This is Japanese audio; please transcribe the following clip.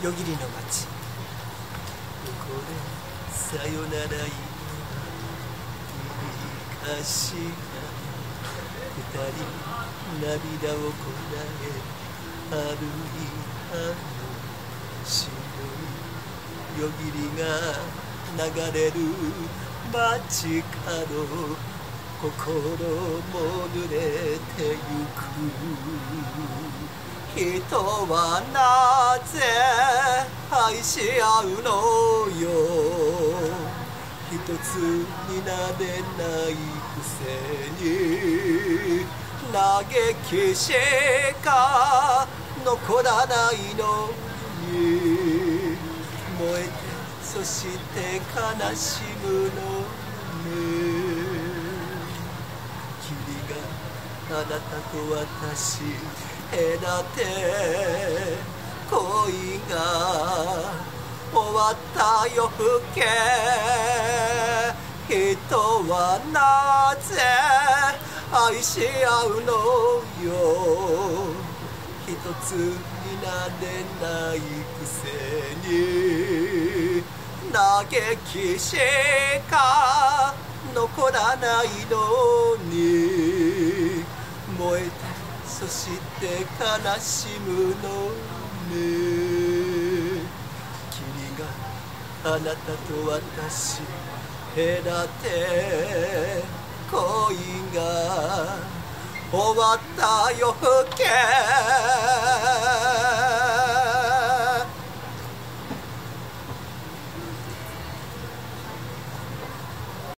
夜霧の街。ここでさよなら言いかしが二人涙をこらえ歩いたの白い夜霧が流れる街角心も濡れてゆく。人はなぜ愛し合うのよ。一つになれないくせに嘆きしか残らないのに燃えてそして悲しむのね君があなたと私。隔て恋が終わった夜更け人はなぜ愛し合うのよ一つになれないくせに嘆きしか残らないのに燃えてそして悲しむのね。君があなたと私隔て恋が終わった夜更け。